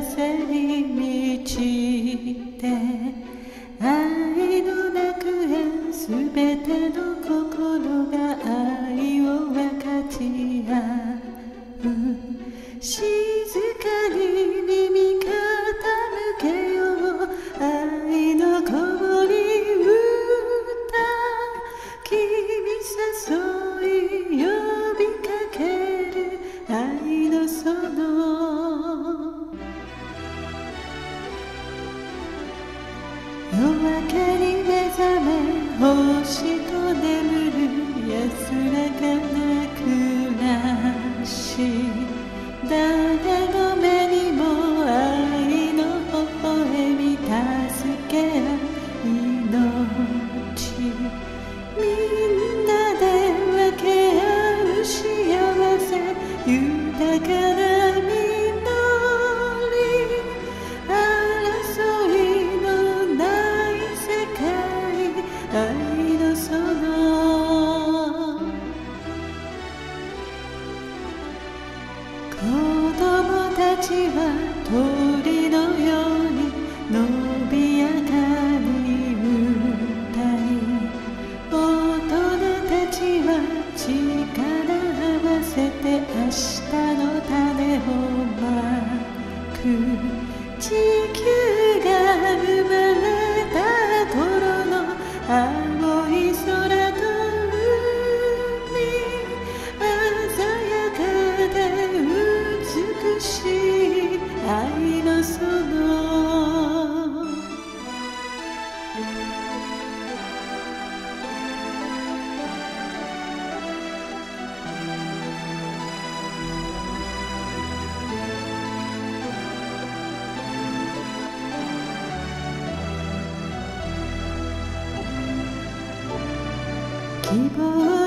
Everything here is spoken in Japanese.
風に満ちて愛の楽園すべての心が愛を分かち合う。静かに耳傾けよ。う愛の子守歌君誘い呼びかける。愛のその down. 地球が生まれた頃の青い空と海鮮やかで美しい愛のその一个。